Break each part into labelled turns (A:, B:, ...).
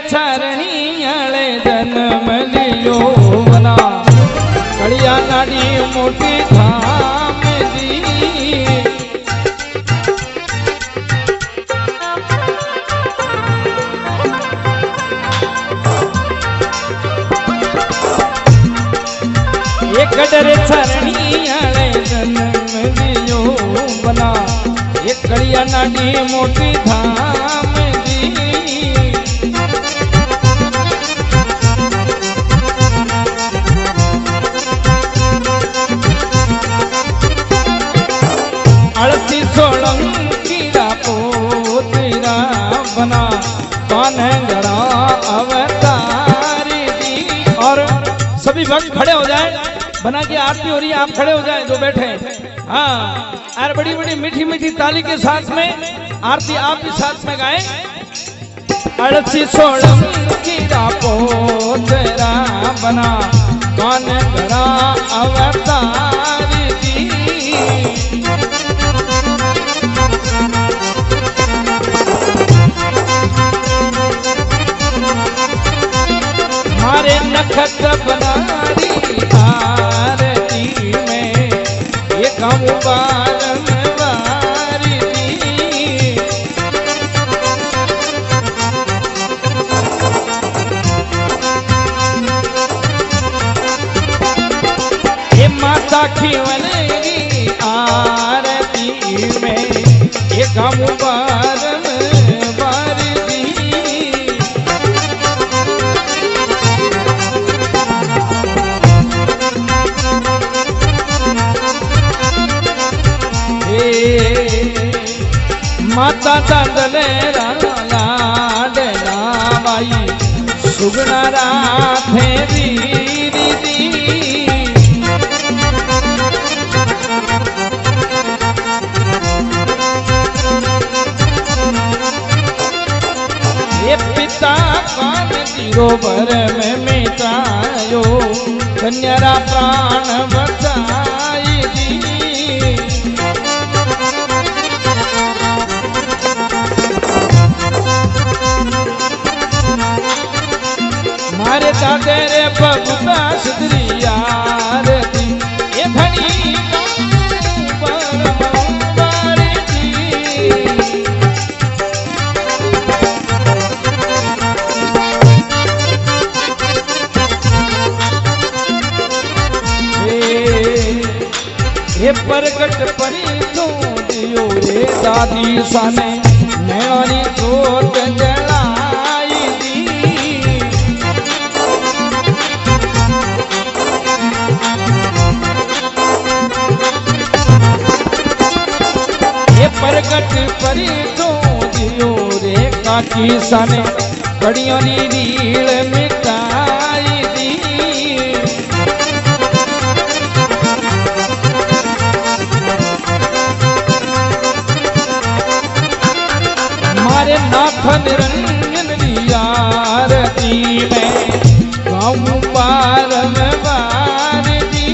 A: છરણીયાળે જન્મ લિયો વના કળિયા નાડી મોટી ધામજી એક ડરે છરણીયાળે જન્મ લિયો વના એક કળિયા નાડી મોટી ધામજી सभी भक्त खड़े हो जाए। बना की आरती हो रही है, आप खड़े हो जाए जो बैठे हैं। हाँ और बड़ी बड़ी मीठी मीठी ताली के साथ में आरती आप भी साथ में गाए। अड़सी पोतरा बना कौन करा अवतारी। माता खिवनरी आरती में ये दी हे माता चांदले लाडला बाई सुगना राधे वीरी सरोवर में प्राण बचाई मारे तेरे रे बबूता सुधरिया जगत परी तू दियो रे दादी साने। जोत जलाई दी। ये प्रगट परी तू दियो रे काकी साने। बढ़िया नी रील में नाथ निरंजन दी आरती में गाँव पार बार दी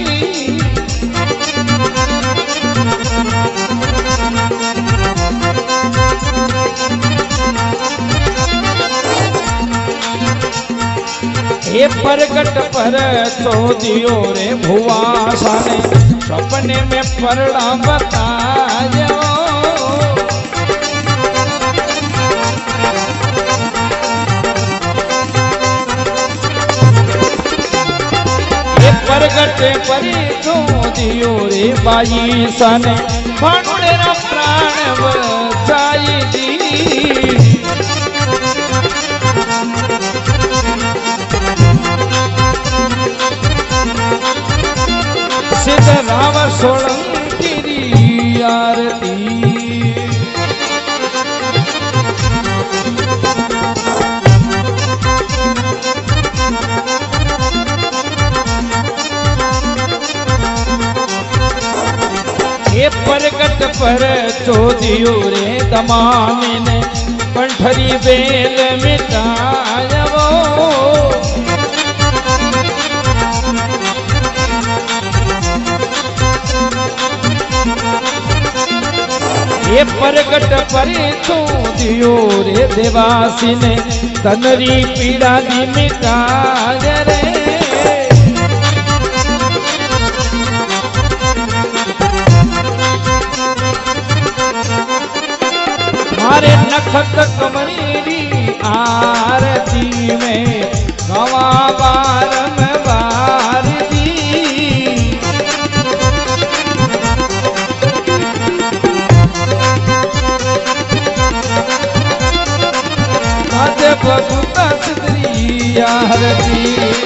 A: हे प्रगट पर तो दियो रे भुआ सपने में परड़ा बतायो बाई सन भानुड़े प्राण बचाई जी सिद्ध राम सोलंकी પર ચોદિયો રે તમામીને કંઠરી બેલ મિટાયવો એ પ્રગટ પરે છો દિયો રે દેવાસી ને તનરી પીડા દી મિટાય રે भक्त कमरी आरती में गवा बारम बार दी आरती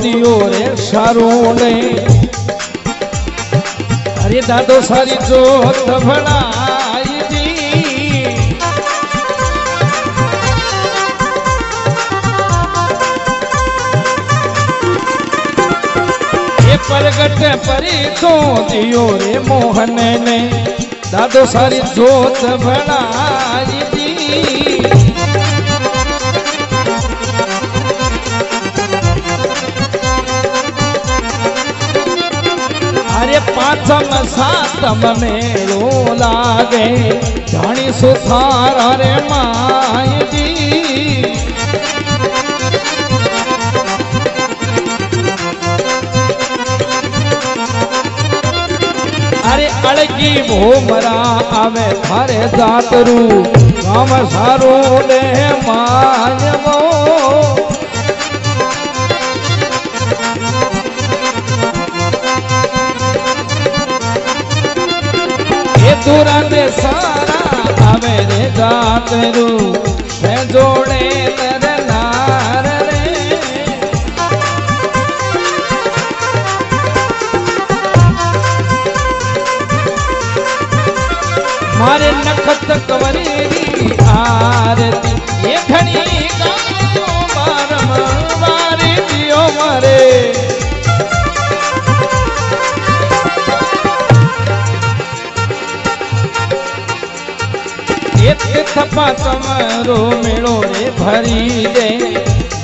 A: ચોદિયો રે સારું ને અરે દાદો સારી જોત ભણાઈ દી એ પરગટ પરી ચોદિયો રે મોહન ને દાદો સારી જોત ભણાઈ દી અરે પાંચમ સાતમ મેળો લાગે જાણી સુથાર રે માયજી અરે અળગી ભોમરા આવે થારે જાતરું ગામ સારું ને માનવો એ તુરંત સારા આવે રે જાતરું હે જોડે નર નાર રે મારે નખત કવરેરી આરતી એ ઘણી ગામો બારમ વારે દિયો મારે એક થપા તમારો મેળો રે ભરી દે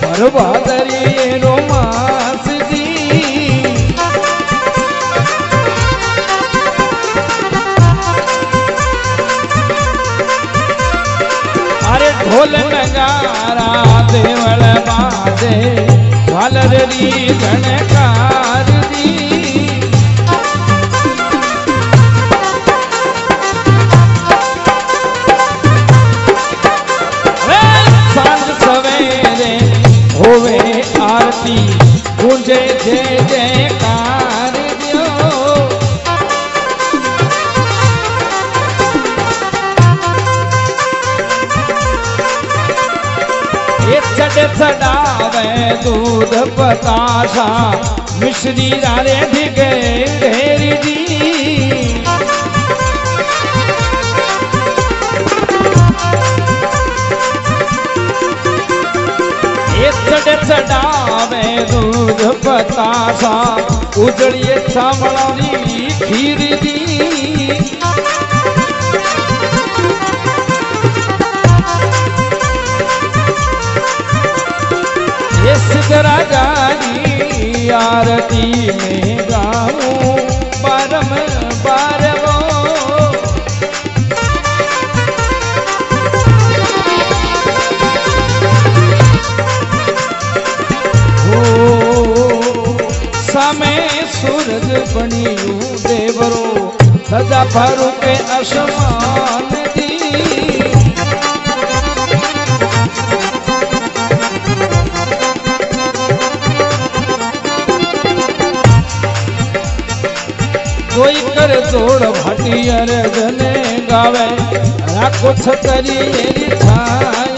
A: ભરવાદરી રોમાસજી અરે ઢોલ નગારા દેવળ બાજે ઝાલરી ગણકાર बताशा मिश्री रारे दिख घेरी दी। चढ़ावे दूध उजड़िए खीर दी। સૂરજ બન્યું દેવરો સદા ફારૂકે અસમાન કોઈ કરે જોડ ભાટી અરે ગને ગાવે રાખો છતરી એની છાય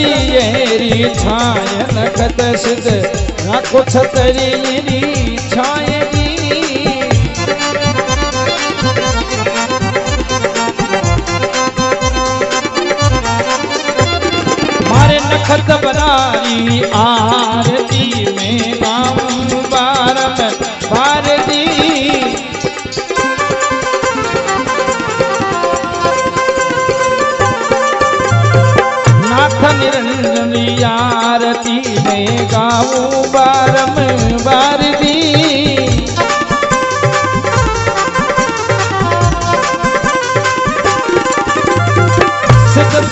A: छतरी छाय नखत सिद राखो छतरी छाय मारे नखत बनारी आ निरंजन आरती में गाऊं बारम बार दी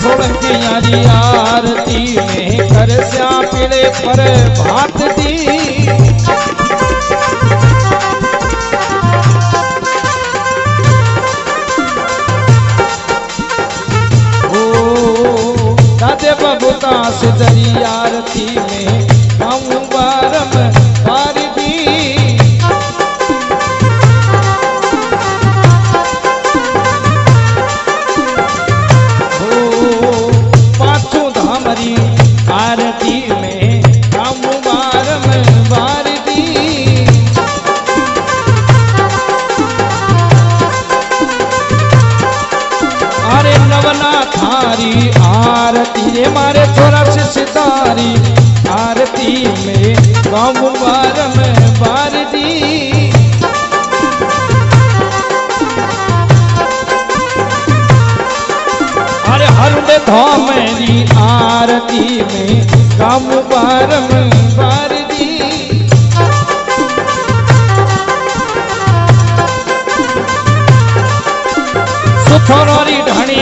A: सोलंकी आरती में कर श्या पीड़े पर भात दी। हरी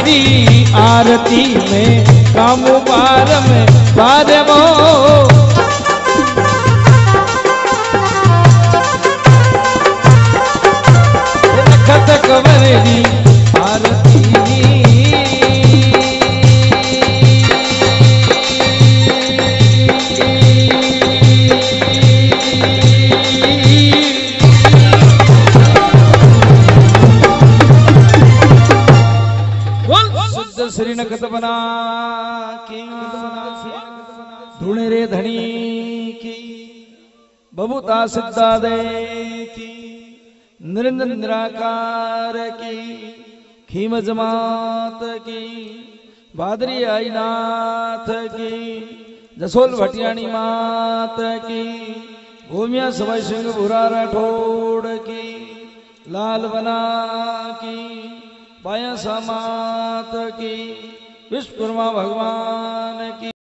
A: आरती में कामोबार में बारमो बबूता सिद्धा दे निरंजन निराकार की, खीम जमात की, बादरी आई नाथ की, जसोल भटियाणी मात की भूमिया समय सिंह बुरा राठौड़ की, लाल बना की पाया समात की, विश्वकर्मा भगवान की।